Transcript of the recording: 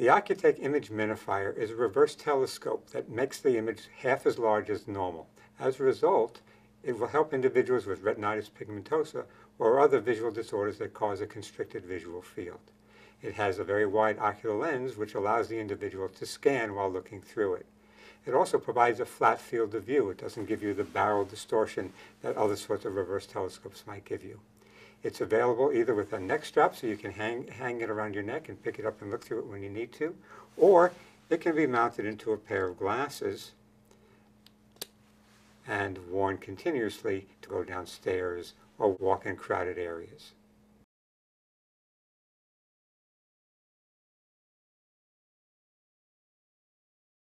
The Ocutech Image Minifier is a reverse telescope that makes the image half as large as normal. As a result, it will help individuals with retinitis pigmentosa or other visual disorders that cause a constricted visual field. It has a very wide ocular lens which allows the individual to scan while looking through it. It also provides a flat field of view. It doesn't give you the barrel distortion that other sorts of reverse telescopes might give you. It's available either with a neck strap so you can hang, hang it around your neck and pick it up and look through it when you need to, or it can be mounted into a pair of glasses and worn continuously to go downstairs or walk in crowded areas.